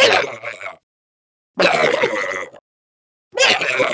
Ha ha ha ha!